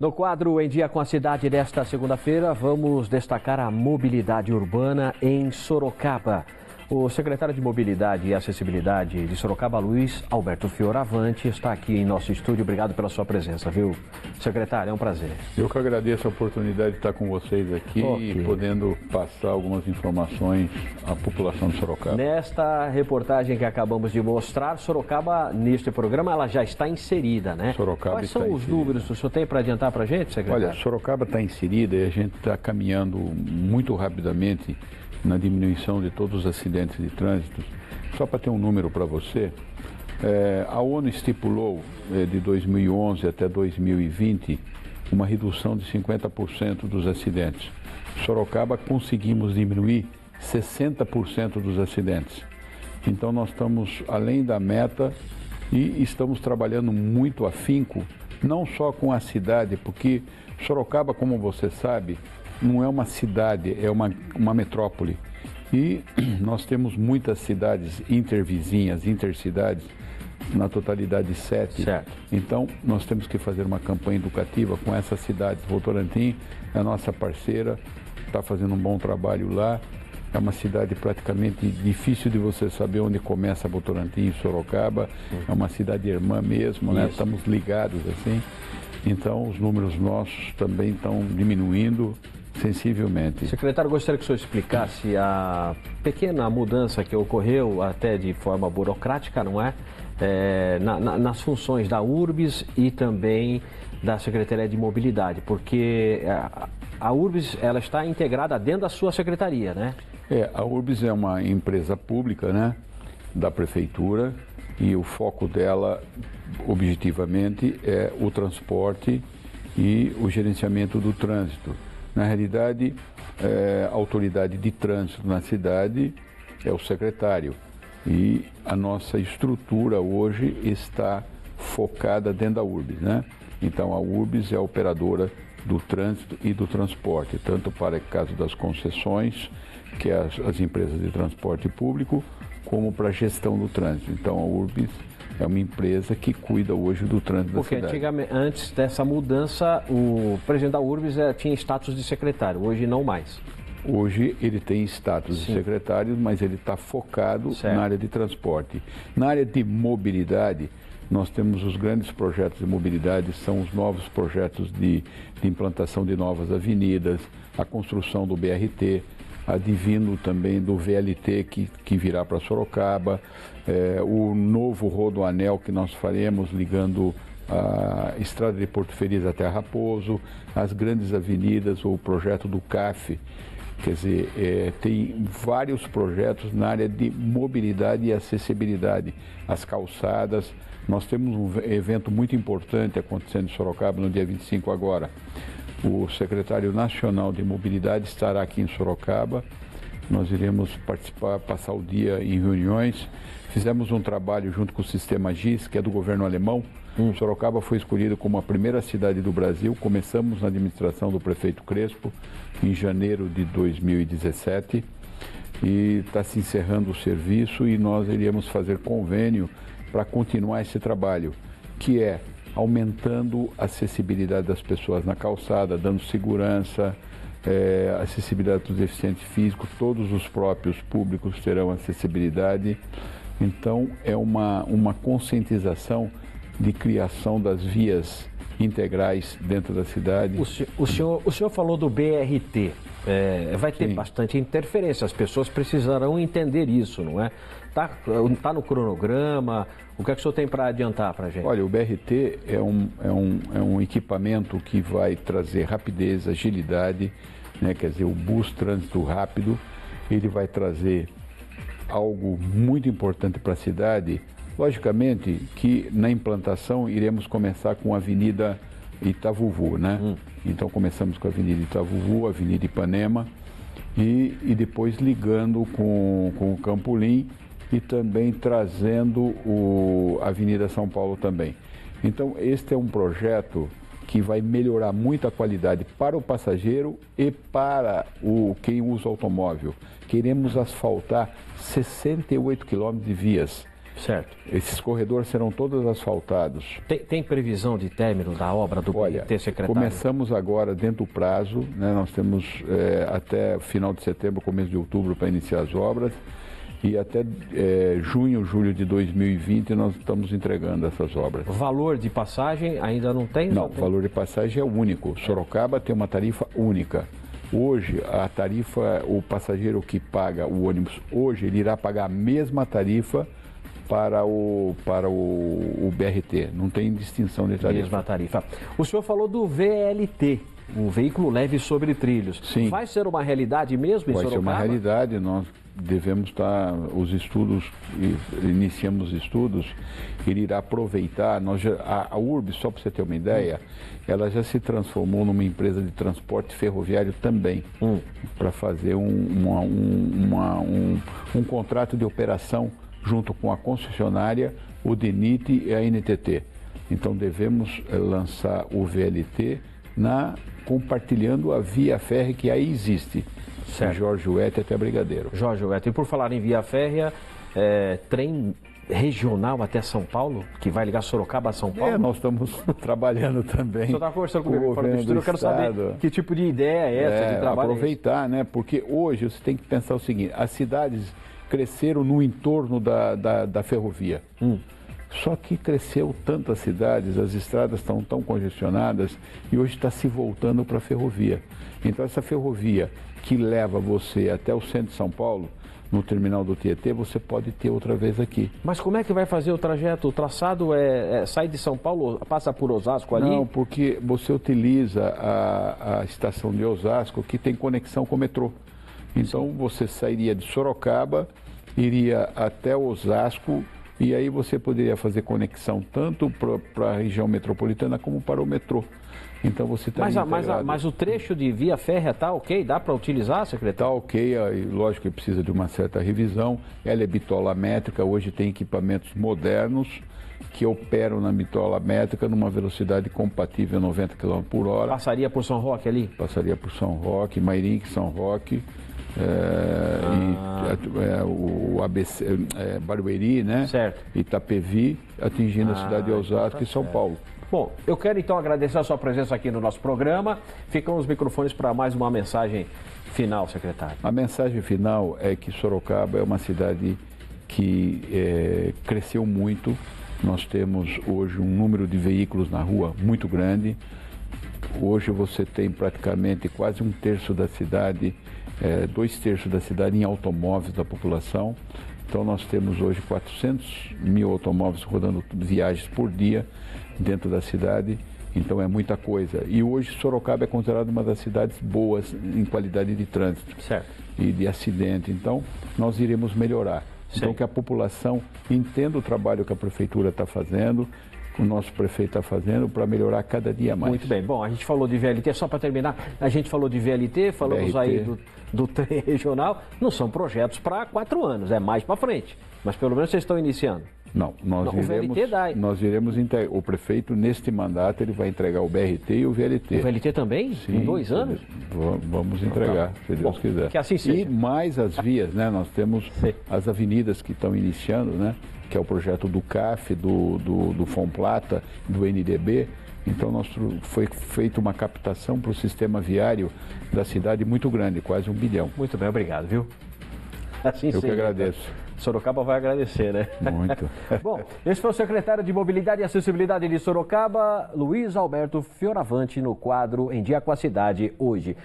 No quadro Em Dia com a Cidade desta segunda-feira, vamos destacar a mobilidade urbana em Sorocaba. O secretário de Mobilidade e Acessibilidade de Sorocaba, Luiz Alberto Fioravante, está aqui em nosso estúdio. Obrigado pela sua presença, viu? Secretário, é um prazer. Eu que agradeço a oportunidade de estar com vocês aqui okay. e podendo passar algumas informações à população de Sorocaba. Nesta reportagem que acabamos de mostrar, Sorocaba, neste programa, ela já está inserida, né? Sorocaba Quais são os inserida. números que o senhor tem para adiantar para a gente, secretário? Olha, Sorocaba está inserida e a gente está caminhando muito rapidamente na diminuição de todos os acidentes de trânsito. Só para ter um número para você, é, a ONU estipulou é, de 2011 até 2020 uma redução de 50% dos acidentes. Sorocaba conseguimos diminuir 60% dos acidentes. Então nós estamos além da meta e estamos trabalhando muito afinco, não só com a cidade, porque Sorocaba, como você sabe, não é uma cidade, é uma, uma metrópole. E nós temos muitas cidades intervizinhas, intercidades, na totalidade sete. Certo. Então, nós temos que fazer uma campanha educativa com essas cidades. Votorantim é a nossa parceira, está fazendo um bom trabalho lá. É uma cidade praticamente difícil de você saber onde começa Votorantim e Sorocaba. É uma cidade irmã mesmo, né? Estamos ligados assim. Então, os números nossos também estão diminuindo sensivelmente. Secretário, gostaria que o senhor explicasse a pequena mudança que ocorreu, até de forma burocrática, não é? é na, na, nas funções da URBS e também da Secretaria de Mobilidade, porque a, a URBS ela está integrada dentro da sua secretaria, né? É, a URBS é uma empresa pública, né, da prefeitura e o foco dela, objetivamente, é o transporte e o gerenciamento do trânsito. Na realidade, é, a autoridade de trânsito na cidade é o secretário. E a nossa estrutura hoje está focada dentro da URBS, né? Então a URBS é a operadora do trânsito e do transporte, tanto para o caso das concessões, que é as, as empresas de transporte público, como para a gestão do trânsito. Então a URBS é uma empresa que cuida hoje do trânsito Porque da cidade. Porque antes dessa mudança, o presidente da URBS é, tinha status de secretário, hoje não mais. Hoje ele tem status Sim. de secretário, mas ele está focado certo. na área de transporte. Na área de mobilidade, nós temos os grandes projetos de mobilidade, são os novos projetos de, de implantação de novas avenidas, a construção do BRT, advindo também do VLT que, que virá para Sorocaba, é, o novo rodoanel que nós faremos ligando a estrada de Porto Feliz até Raposo, as grandes avenidas, o projeto do CAF, quer dizer, é, tem vários projetos na área de mobilidade e acessibilidade, as calçadas. Nós temos um evento muito importante acontecendo em Sorocaba no dia 25 agora. O secretário nacional de mobilidade estará aqui em Sorocaba. Nós iremos participar, passar o dia em reuniões. Fizemos um trabalho junto com o Sistema GIS, que é do governo alemão. Hum. Sorocaba foi escolhido como a primeira cidade do Brasil. Começamos na administração do prefeito Crespo em janeiro de 2017 e está se encerrando o serviço e nós iríamos fazer convênio para continuar esse trabalho, que é aumentando a acessibilidade das pessoas na calçada, dando segurança, é, acessibilidade dos deficientes físicos, todos os próprios públicos terão acessibilidade. Então, é uma, uma conscientização de criação das vias integrais dentro da cidade. O senhor, o senhor, o senhor falou do BRT. É, vai ter Sim. bastante interferência, as pessoas precisarão entender isso, não é? Está tá no cronograma? O que é que o senhor tem para adiantar para a gente? Olha, o BRT é um, é, um, é um equipamento que vai trazer rapidez, agilidade, né? quer dizer, o bus trânsito rápido, ele vai trazer algo muito importante para a cidade. Logicamente que na implantação iremos começar com a Avenida Itavuvu, né? Hum. Então começamos com a Avenida Itavuvu, a Avenida Ipanema e, e depois ligando com, com o Campolim e também trazendo o Avenida São Paulo também. Então, este é um projeto que vai melhorar muito a qualidade para o passageiro e para o quem usa o automóvel. Queremos asfaltar 68 quilômetros de vias. Certo. Esses corredores serão todos asfaltados. Tem, tem previsão de término da obra do Olha, BRT, secretário? Começamos agora dentro do prazo, né? nós temos é, até final de setembro, começo de outubro para iniciar as obras e até é, junho, julho de 2020 nós estamos entregando essas obras. Valor de passagem ainda não tem? Não, o valor de passagem é único. Sorocaba tem uma tarifa única. Hoje, a tarifa, o passageiro que paga o ônibus, hoje ele irá pagar a mesma tarifa para o, para o, o BRT. Não tem distinção de tarifa. Mesma tarifa. O senhor falou do VLT, o veículo leve sobre trilhos. Sim. Vai ser uma realidade mesmo em Vai Sorocaba? ser uma realidade. Nós devemos estar, os estudos, iniciamos os estudos, ele irá aproveitar, nós já, a, a URB, só para você ter uma ideia, ela já se transformou numa empresa de transporte ferroviário também, Hum. para fazer um, uma- um- uma- um- um contrato de operação junto com a concessionária, o DENIT e a NTT. Então devemos eh, lançar o VLT na, compartilhando a via férrea que aí existe. Certo. De Jorge Uete até Brigadeiro. Jorge Weto, e por falar em via férrea, é, trem regional até São Paulo, que vai ligar Sorocaba a São Paulo? É, nós estamos trabalhando também. Senhor estava conversando comigo fora do estúdio, eu quero saber que tipo de ideia é essa É, de trabalho. é aproveitar, né? Porque hoje você tem que pensar o seguinte: as cidades cresceram no entorno da, da, da ferrovia. Hum. Só que cresceu tantas cidades, as estradas estão tão congestionadas e hoje está se voltando para a ferrovia. Então essa ferrovia que leva você até o centro de São Paulo, no terminal do Tietê, você pode ter outra vez aqui. Mas como é que vai fazer o trajeto? O traçado é, é sai de São Paulo, passa por Osasco ali? Não, porque você utiliza a, a estação de Osasco que tem conexão com o metrô. Então você sairia de Sorocaba, iria até Osasco e aí você poderia fazer conexão tanto para a região metropolitana como para o metrô. Então você está Mas, a- mas, a- mas o trecho de via férrea tá ok? Dá para utilizar, secretário? Está ok, lógico que precisa de uma certa revisão. Ela é bitola métrica, hoje tem equipamentos modernos que operam na bitola métrica numa velocidade compatível a 90 km por hora. Passaria por São Roque ali? passaria por São Roque, Mairink, São Roque, é, e é, o ABC, é, Barueri, né? Certo. Itapevi, atingindo a Ah, cidade de Osasco tá e São certo. Paulo. Bom, eu quero então agradecer a sua presença aqui no nosso programa. Ficam os microfones para mais uma mensagem final, secretário. A mensagem final é que Sorocaba é uma cidade que é, cresceu muito. Nós temos hoje um número de veículos na rua muito grande. Hoje você tem praticamente quase um terço da cidade, eh, dois terços da cidade em automóveis da população. Então nós temos hoje 400 mil automóveis rodando viagens por dia dentro da cidade. Então é muita coisa. E hoje Sorocaba é considerada uma das cidades boas em qualidade de trânsito Certo. e de acidente. Então, nós iremos melhorar. Então, Sim. que a população entenda o trabalho que a prefeitura está fazendo, o nosso prefeito está fazendo, para melhorar cada dia mais. Muito bem. Bom, a gente falou de VLT, só para terminar, a gente falou de VLT, falamos BRT. aí do, do trem regional. Não são projetos para quatro anos, é mais para frente. Mas pelo menos vocês estão iniciando. Não, nós Não, o iremos, VLT dá. nós iremos entre- o prefeito neste mandato ele vai entregar o BRT e o VLT. O VLT também? Sim, em dois anos? va- Vamos entregar, se Deus Bom, quiser. que assim seja. E mais as vias, né? Nós temos Sim. as avenidas que estão iniciando, né? Que é o projeto do CAF, do, do, do Fomplata, do NDB. Então nós tru- foi feita uma captação para o sistema viário da cidade muito grande, quase um bilhão. Muito bem, obrigado, viu? Assim Eu que seja. agradeço. Sorocaba vai agradecer, né? Muito. Bom, esse foi o secretário de Mobilidade e Acessibilidade de Sorocaba, Luiz Alberto Fioravante, no quadro Em Dia com a Cidade, hoje.